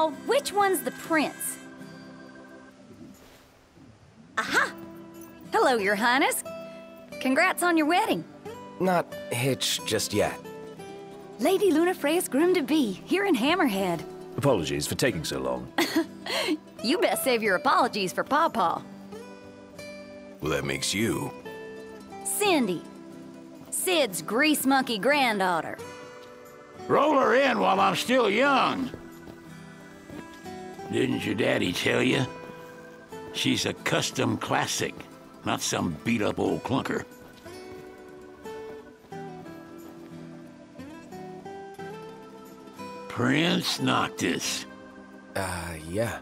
Oh, which one's the prince? Aha! Hello, your highness. Congrats on your wedding. Not hitched just yet. Lady Luna Lunafreya's groom-to-be, here in Hammerhead. Apologies for taking so long. You best save your apologies for Pawpaw. Well, that makes you. Cindy. Cid's grease monkey granddaughter. Roll her in while I'm still young. Didn't your daddy tell you? She's a custom classic, not some beat-up old clunker. Prince Noctis. Uh, yeah.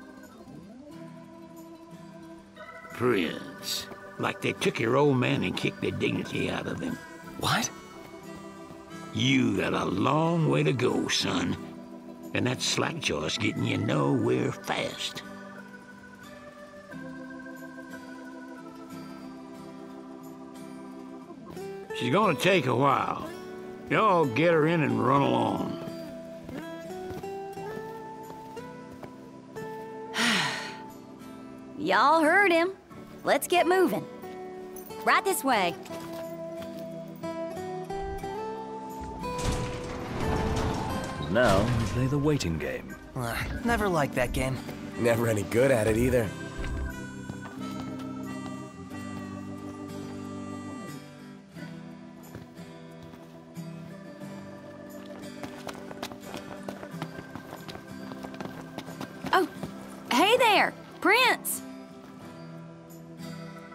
Prince. Like they took your old man and kicked the dignity out of him. What? You got a long way to go, son. And that slackjaw's getting you nowhere fast. She's gonna take a while. Y'all get her in and run along. Y'all heard him. Let's get moving. Right this way. Now we play the waiting game. Uh, never liked that game. Never any good at it either. Oh, hey there, Prince.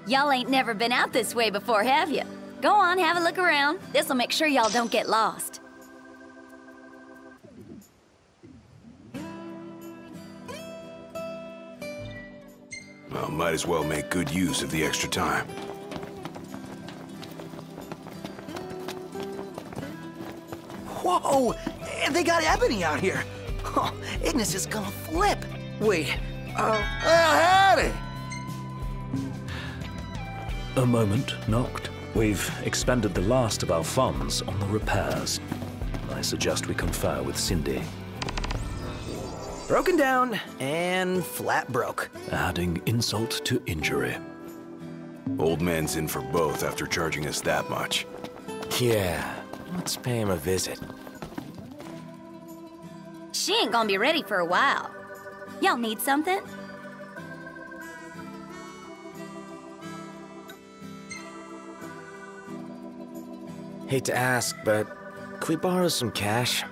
Y'all ain't never been out this way before, have you? Go on, have a look around. This'll make sure y'all don't get lost. Might as well make good use of the extra time. Whoa! They got Ebony out here. Oh, Ignis is gonna flip. Wait, uh, howdy! A moment, Noct. We've expended the last of our funds on the repairs. I suggest we confer with Cindy, broken down and flat broke. adding insult to injury. Old man's in for both after charging us that much. Yeah, let's pay him a visit. She ain't gonna be ready for a while. Y'all need something? Hate to ask, but could we borrow some cash?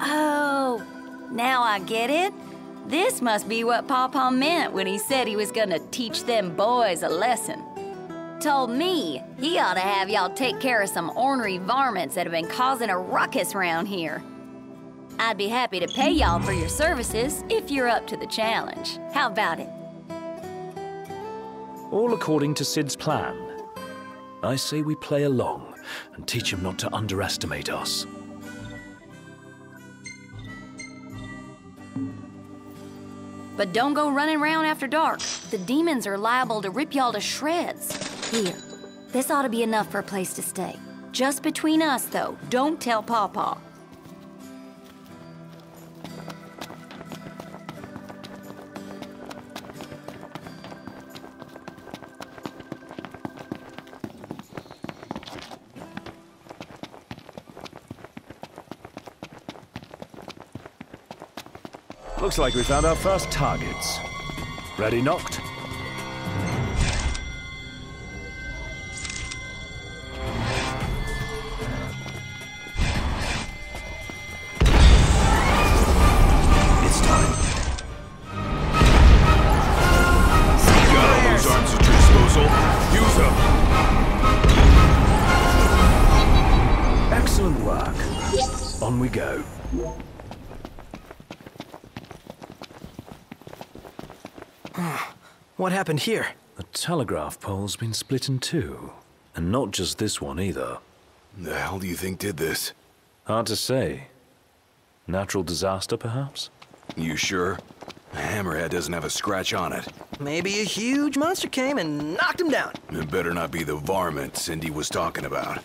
Oh, now I get it. This must be what Pawpaw meant when he said he was gonna teach them boys a lesson. Told me he ought to have y'all take care of some ornery varmints that have been causing a ruckus around here. I'd be happy to pay y'all for your services if you're up to the challenge. How about it? All according to Cid's plan. I say we play along and teach him not to underestimate us. But don't go running around after dark. The demons are liable to rip y'all to shreds. Here, this ought to be enough for a place to stay. Just between us, though. Don't tell Pawpaw. Looks like we found our first targets. Ready, Noct? What happened here? The telegraph pole's been split in two. And not just this one either. The hell do you think did this? Hard to say. Natural disaster, perhaps? You sure? The hammerhead doesn't have a scratch on it. Maybe a huge monster came and knocked him down. It better not be the varmint Cindy was talking about.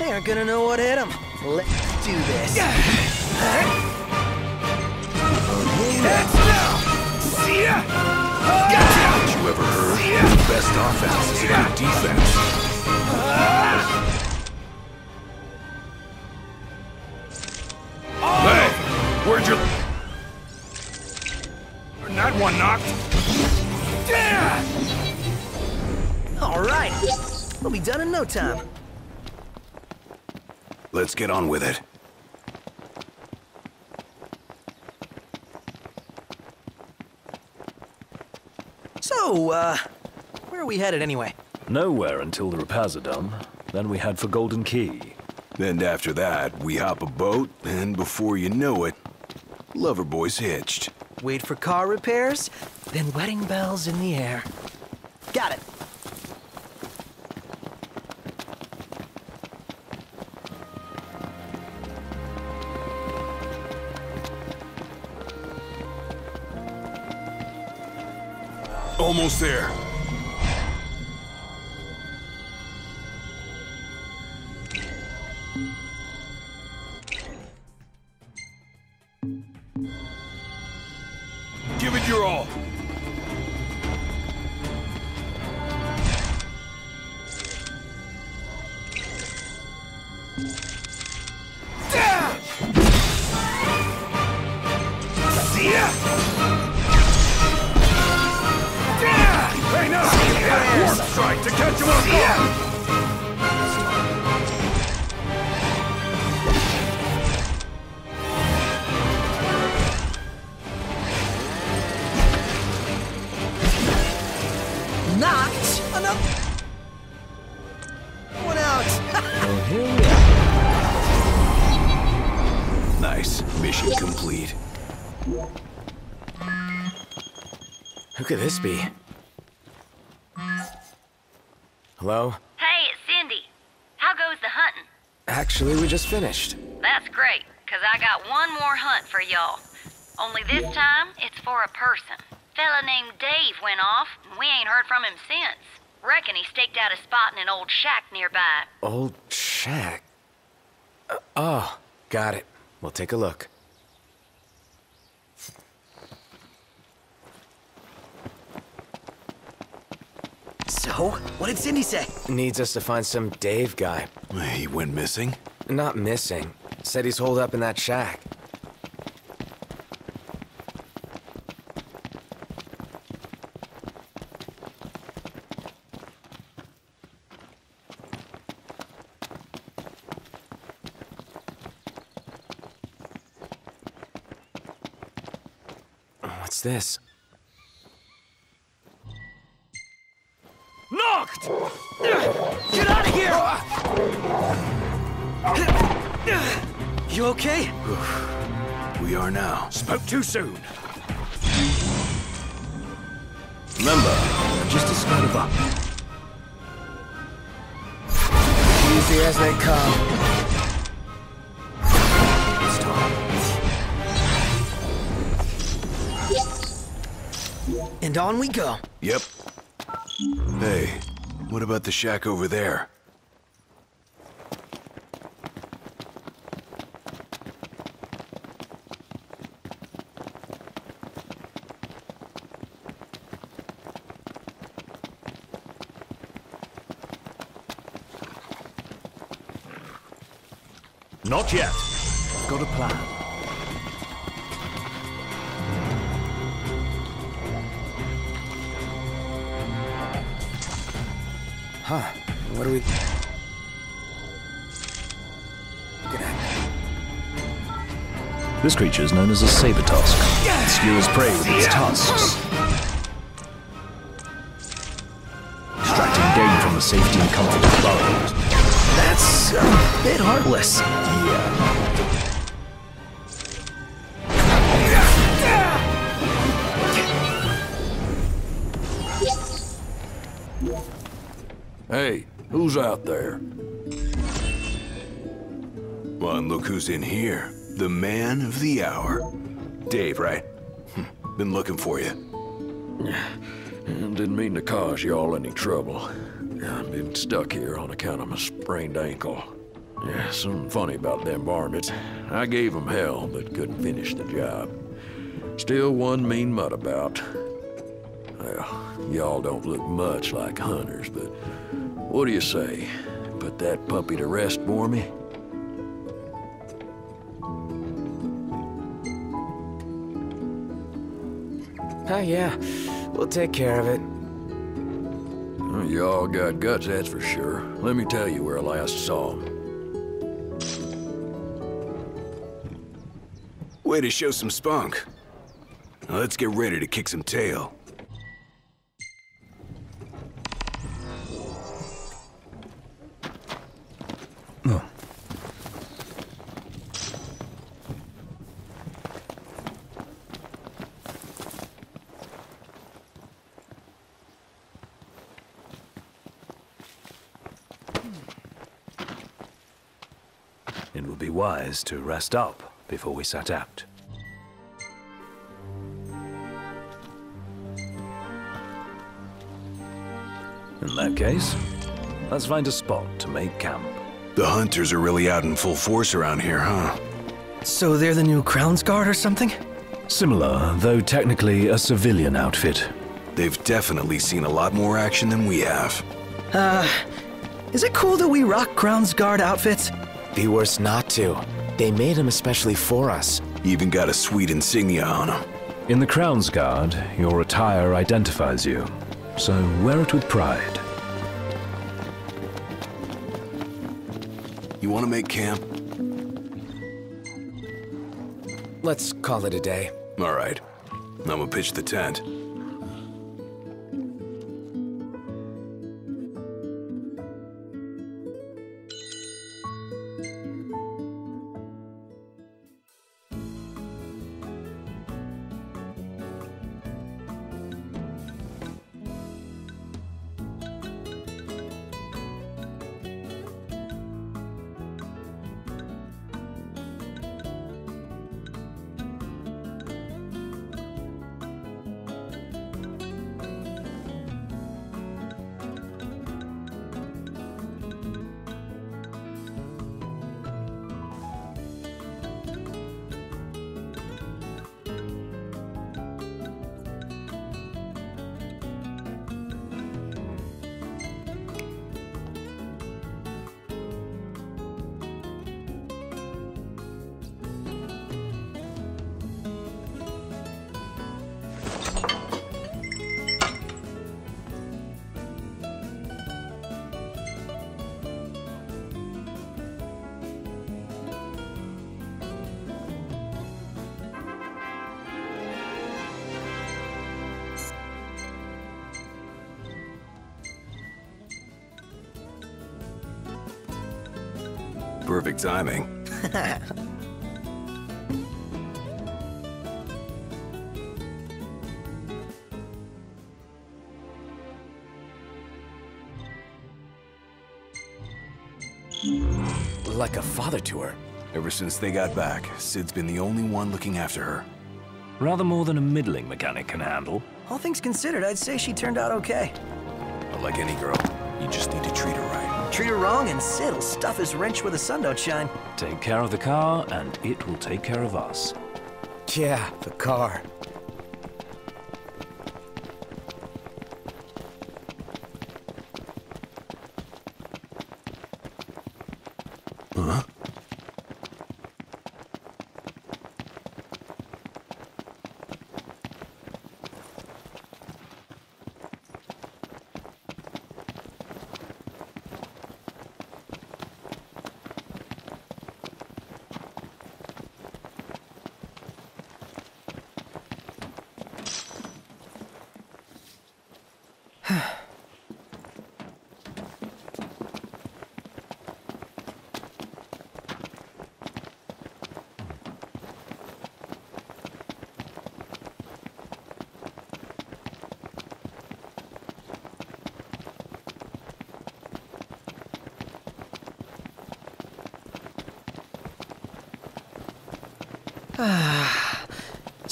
They aren't gonna know what hit them. Let's do this. Heads down! See ya! Gotcha! you ever heard? The best offense is a good defense. Hey, where'd you... That one knocked. Yeah! All right. We'll be done in no time. Let's get on with it. So, uh, where are we headed anyway? Nowhere until the repairs are done. Then we head for Galdin Quay. Then after that, we hop a boat, and before you know it, Loverboy's hitched. Wait for car repairs, then wedding bells in the air. Got it. Almost there. To catch him off guard! Oh, One out. Oh, well, here. Nice. Mission complete. Who could this be? Hello? Hey, it's Cindy. How goes the hunting? Actually, we just finished. That's great, 'cause I got one more hunt for y'all. Only this time, it's for a person. Fella named Dave went off, and we ain't heard from him since. Reckon he staked out a spot in an old shack nearby. Old shack. Uh, oh, got it. We'll take a look. So, what did Cindy say? Needs us to find some Dave guy. He went missing? Not missing. Said he's holed up in that shack. You okay? We are now. Spoke too soon. Remember, just a spread of up. Easy as they come. It's time. And on we go. Yep. Hey, what about the shack over there? Not yet. I've got a plan. Huh. What do we... This creature is known as a sabertusk. It skewers prey with its tusks. Extracting gain from the safety and comfort of burrows. That's a bit heartless. Yeah. Hey, who's out there? Well, and look who's in here. The man of the hour. Dave, right? Been looking for you. Didn't mean to cause y'all any trouble. I've been stuck here on account of my sprained ankle. Yeah, something funny about them varmints. I gave 'em hell, but couldn't finish the job. Still one mean mutt about. Well, y'all don't look much like hunters, but what do you say? Put that puppy to rest for me? Oh, yeah. We'll take care of it. Well, y'all got guts, that's for sure. Let me tell you where I last saw 'em. Way to show some spunk. Now let's get ready to kick some tail. Be wise to rest up before we set out. In that case, let's find a spot to make camp. The hunters are really out in full force around here, huh? So they're the new Crownsguard or something? Similar, though technically a civilian outfit. They've definitely seen a lot more action than we have. Uh, is it cool that we rock Crownsguard outfits? Be worse not to. They made them especially for us. Even got a sweet insignia on them. In the Crownsguard, your attire identifies you, so wear it with pride. You want to make camp? Let's call it a day. All right. I'm gonna pitch the tent. Perfect timing. Like a father to her. Ever since they got back, Cid's been the only one looking after her. Rather more than a middling mechanic can handle. All things considered, I'd say she turned out okay. But like any girl, you just need to treat her right. Treat her wrong and Cid'll stuff his wrench where the sun don't shine. Take care of the car, and it will take care of us. Yeah, the car.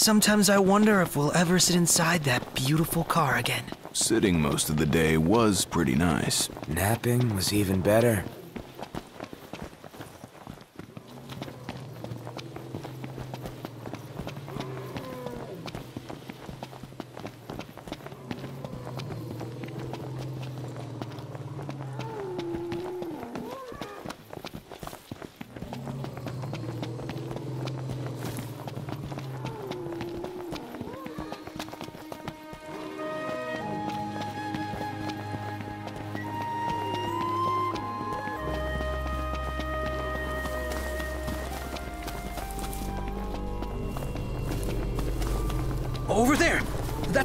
Sometimes I wonder if we'll ever sit inside that beautiful car again. Sitting most of the day was pretty nice. Napping was even better.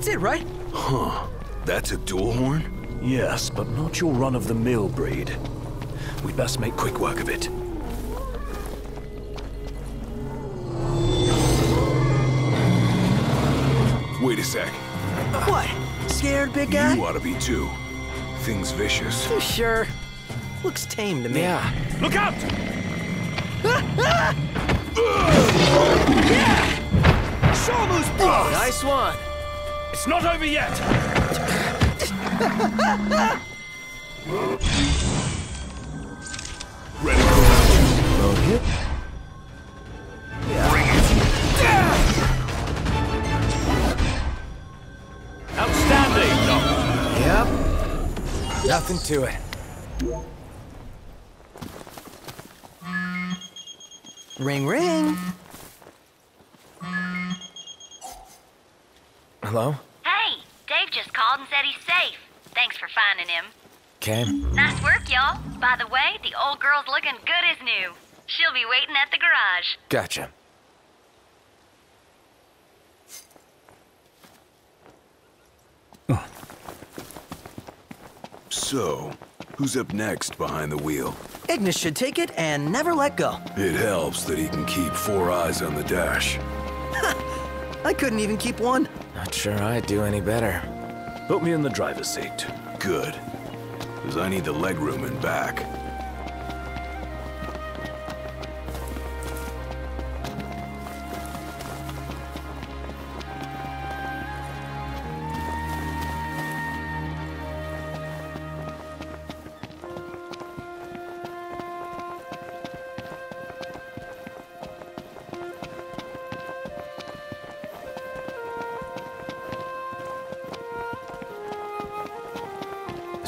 That's it, right? Huh. That's a dualhorn? Yes, but not your run-of-the-mill breed. We'd best make quick work of it. Wait a sec. What? Scared, big guy? You ought to be too. Thing's vicious. You sure? Looks tame to me. Yeah. Look out! Yeah! Shamu's boss! Nice one. It's not over yet! Ready for round Load hit. Outstanding. Yep. Nothing to it. Ring, ring. Hello? Hey, just called and said he's safe. Thanks for finding him. Okay. Nice work, y'all. By the way, the old girl's looking good as new. She'll be waiting at the garage. Gotcha. So, who's up next behind the wheel? Ignis should take it and never let go. It helps that he can keep four eyes on the dash. I couldn't even keep one. Not sure I'd do any better. Put me in the driver's seat. Good. Because I need the legroom in back.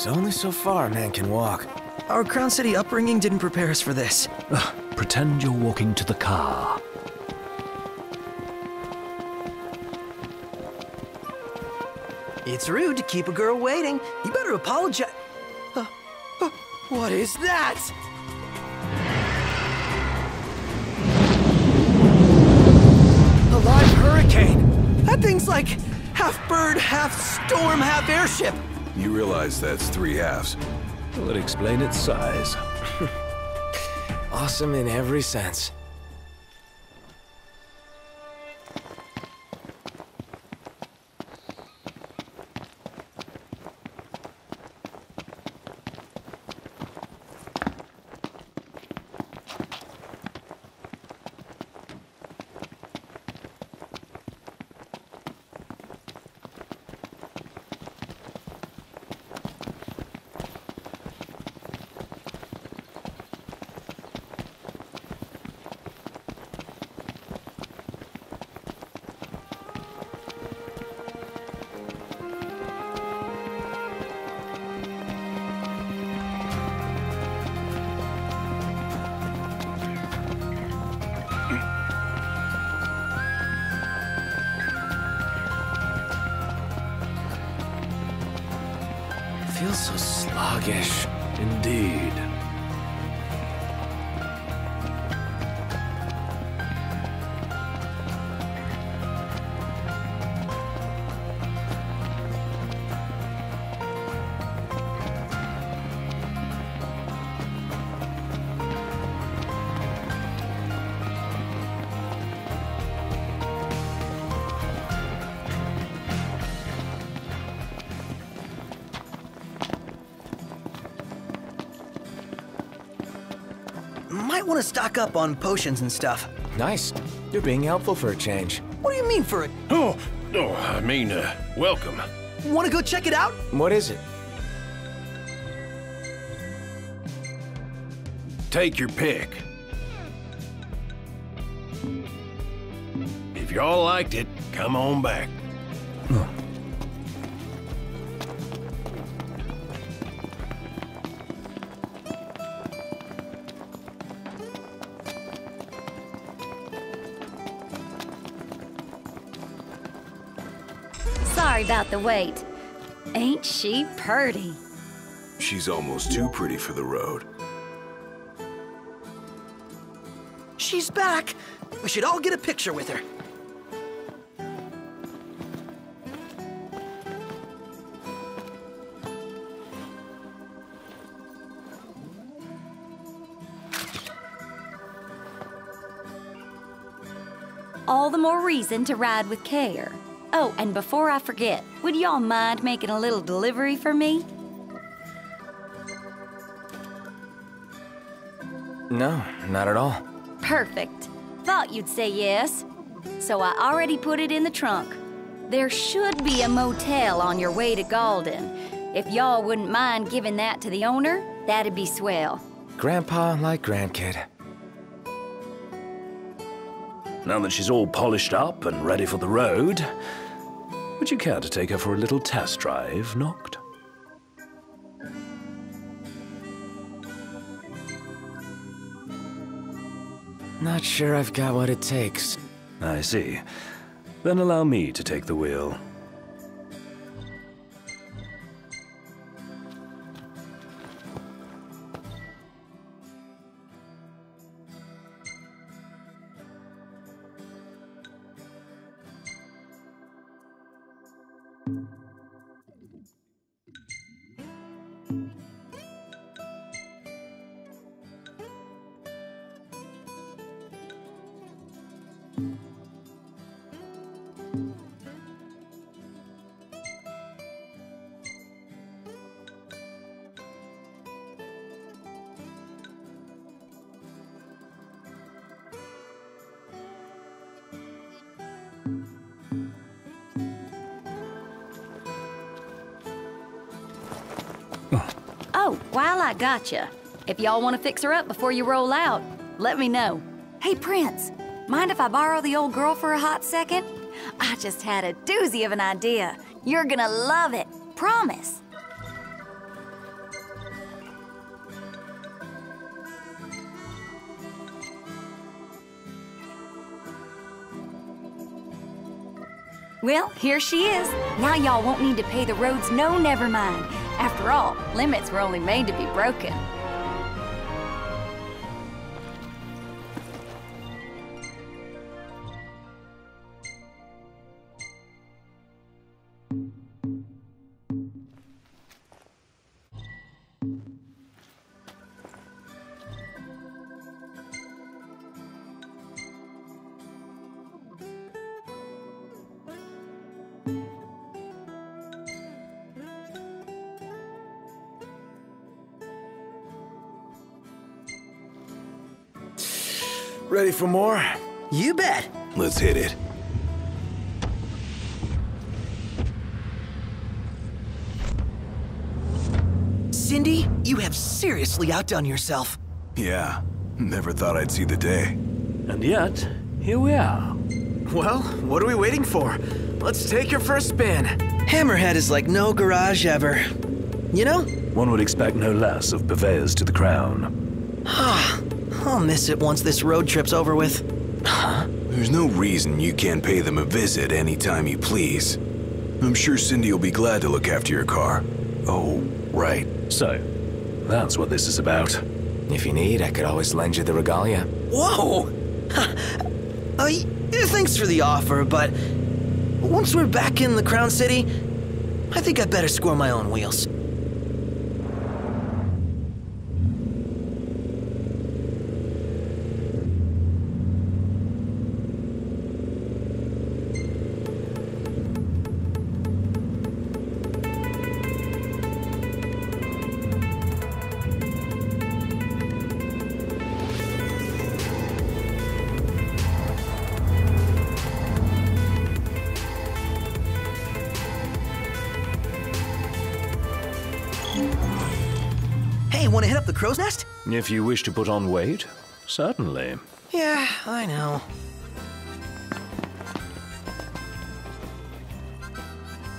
There's only so far a man can walk. Our Crown City upbringing didn't prepare us for this. Ugh, pretend you're walking to the car. It's rude to keep a girl waiting. You better apologize. Uh, uh, what is that? A live hurricane. That thing's like half bird, half storm, half airship. You realize that's three halves. Will it explain its size? Awesome in every sense. Sluggish. Might want to stock up on potions and stuff. Nice. You're being helpful for a change. What do you mean for it? Oh, oh, I mean, uh, welcome. Want to go check it out? What is it? Take your pick. If y'all liked it, come on back. about the weight, Ain't she purty? She's almost too pretty for the road. She's back! We should all get a picture with her. All the more reason to ride with care. Oh, and before I forget, would y'all mind making a little delivery for me? No, not at all. Perfect. Thought you'd say yes. So I already put it in the trunk. There should be a motel on your way to Galdin. If y'all wouldn't mind giving that to the owner, that'd be swell. Grandpa like grandkid. Now that she's all polished up and ready for the road, would you care to take her for a little test drive, Noct? Not sure I've got what it takes. I see. Then allow me to take the wheel. Oh, while I gotcha, if y'all want to fix her up before you roll out, let me know. Hey, Prince, mind if I borrow the old girl for a hot second? I just had a doozy of an idea. You're gonna love it. Promise. Well, here she is. Now y'all won't need to pay the roads no never mind. After all, limits were only made to be broken. Ready for more? You bet. Let's hit it. Cindy, you have seriously outdone yourself. Yeah, never thought I'd see the day. And yet, here we are. Well, what are we waiting for? Let's take her for a spin. Hammerhead is like no garage ever. You know, One would expect no less of purveyors to the crown. Ah, I'll miss it once this road trip's over with. Huh? There's no reason you can't pay them a visit anytime you please. I'm sure Cindy will be glad to look after your car. Oh, right. So, that's what this is about. If you need, I could always lend you the regalia. Whoa! Uh, thanks for the offer, but once we're back in the Crown City, I think I'd better score my own wheels. If you wish to put on weight, certainly. Yeah, I know.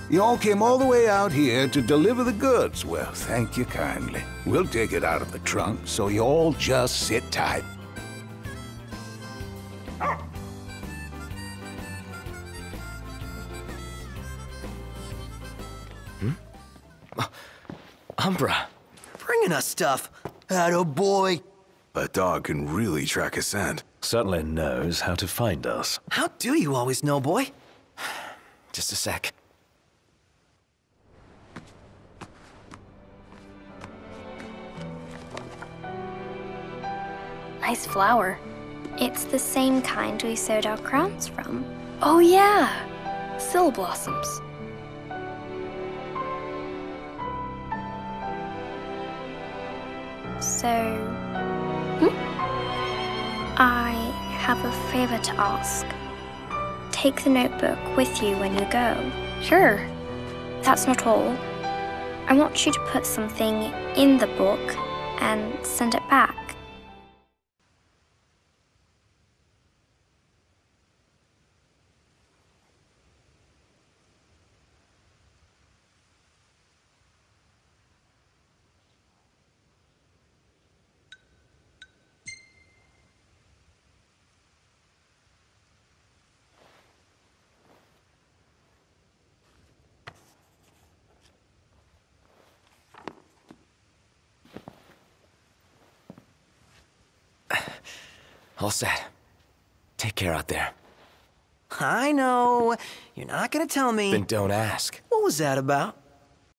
You all came all the way out here to deliver the goods. Well, thank you kindly. We'll take it out of the trunk, so you all just sit tight. Hmm? Umbra. Bringing us stuff. Atta boy. A dog can really track a scent. Certainly knows how to find us. How do you always know, boy? Just a sec. Nice flower. It's the same kind we sewed our crowns from. Oh, yeah. Sylleblossoms. So. Hmm? I have a favor to ask. Take the notebook with you when you go. Sure. That's not all. I want you to put something in the book and send it back. All set. Take care out there. I know. You're not gonna tell me. Then don't ask. What was that about?